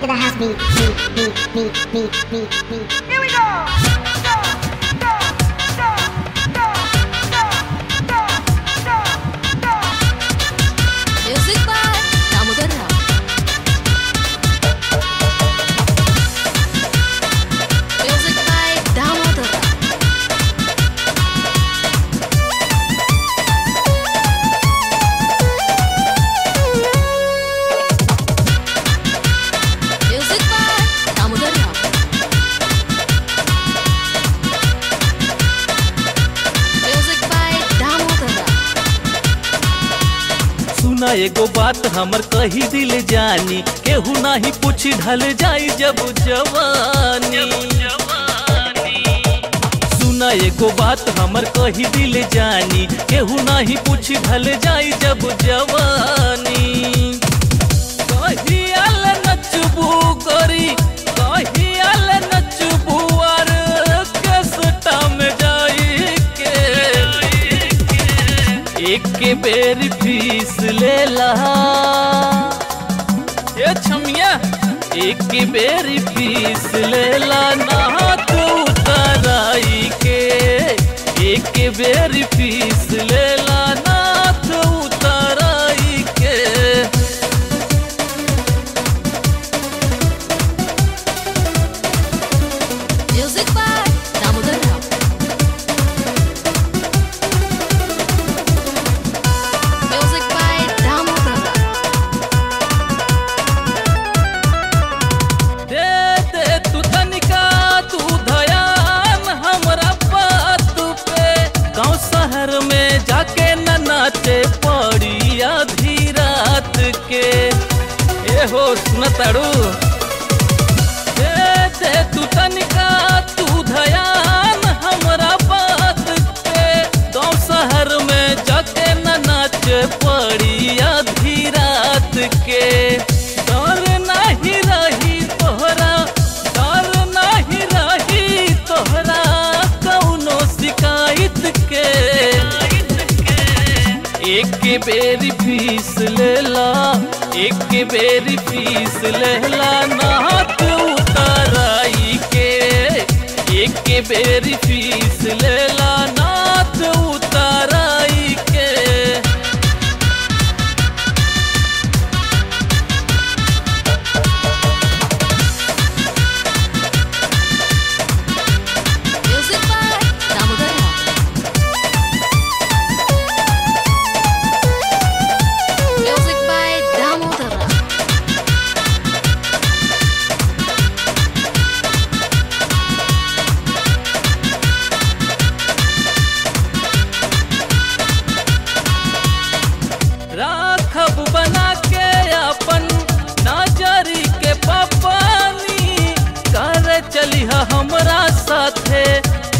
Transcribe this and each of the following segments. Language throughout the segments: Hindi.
to the house beat, beat, beat, beat, beat, beat, beat. Here we go. सुना एगो बात हमर कही दिल जानी। केहू नाही पूछ ढल जाई जब जवानी। सुना एगो बात हमर कही दिल जानी। केहू नाही पूछ ढल जाई जब जवानी। एक बेर फ़ीस लेला ये छमिया एक बेर फ़ीस लेला ना हो सुन ताड़ू। दे दे तू तनिका तू धयान हमरा बात पे। गाँव शहर में जाके न नाचे पड़ी आधी रात के। डर नहीं रही तोहरा डर नहीं रही तोहरा कौनो शिकायत के। एक बेरी फ़ीस लेला एक बेर पीस लहला नाथ तू के। एक बेर पीस लेला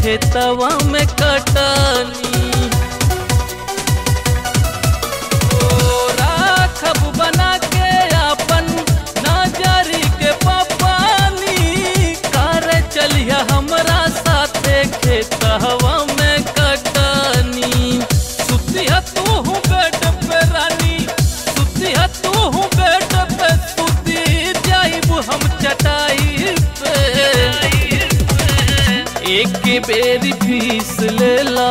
खेतवा में कटनी। राखब बना के अपन नजरी के पपानी। कर चलिया हमरा साथे खेतवा में कटनी। सुतिया तू बेड पे रानी। सुतिया तू बेड पे, सुती जाइब हम चटाई पे। एक बेरी फ़ीस लेला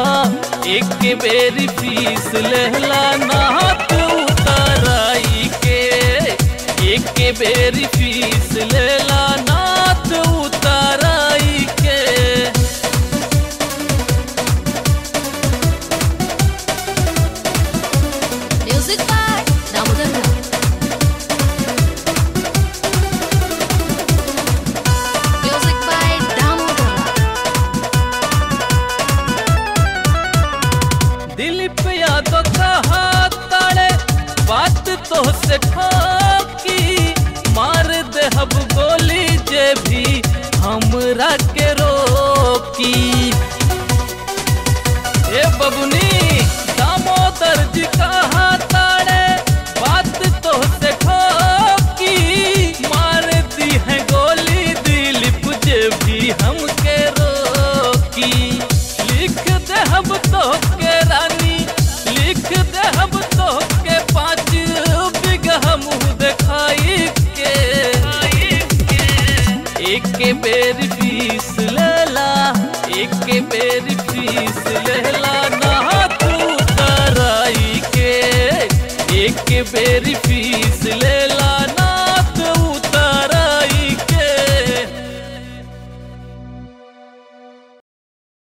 एक बेरी फ़ीस ना तू तराई के। एक बेरी फ़ीस ना तू तराई के। म्युझिक तो से ठाकी एक बेर फ़ीस लेला एक बेर फ़ीस लेला ना तू कराई के, एक बेर फ़ीस ले।